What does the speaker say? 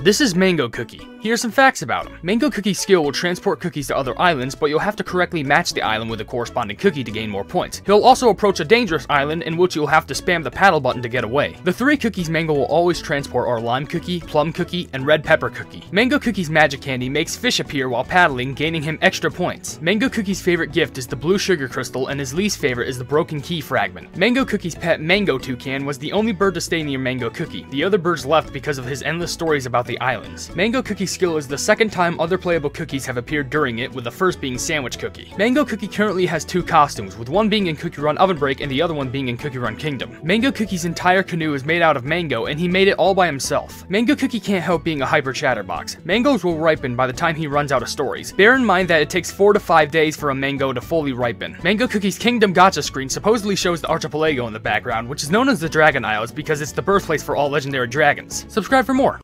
This is Mango Cookie. Here are some facts about him. Mango Cookie's skill will transport cookies to other islands, but you'll have to correctly match the island with a corresponding cookie to gain more points. He'll also approach a dangerous island in which you'll have to spam the paddle button to get away. The three cookies Mango will always transport are Lime Cookie, Plum Cookie, and Red Pepper Cookie. Mango Cookie's magic candy makes fish appear while paddling, gaining him extra points. Mango Cookie's favorite gift is the blue sugar crystal, and his least favorite is the broken key fragment. Mango Cookie's pet Mango Toucan was the only bird to stay near Mango Cookie. The other birds left because of his endless stories about the islands. Mango Cookie's skill is the second time other playable cookies have appeared during it, with the first being Sandwich Cookie. Mango Cookie currently has two costumes, with one being in Cookie Run Oven Break and the other one being in Cookie Run Kingdom. Mango Cookie's entire canoe is made out of mango, and he made it all by himself. Mango Cookie can't help being a hyper chatterbox. Mangoes will ripen by the time he runs out of stories. Bear in mind that it takes 4 to 5 days for a mango to fully ripen. Mango Cookie's Kingdom Gacha screen supposedly shows the archipelago in the background, which is known as the Dragon Isles because it's the birthplace for all legendary dragons. Subscribe for more.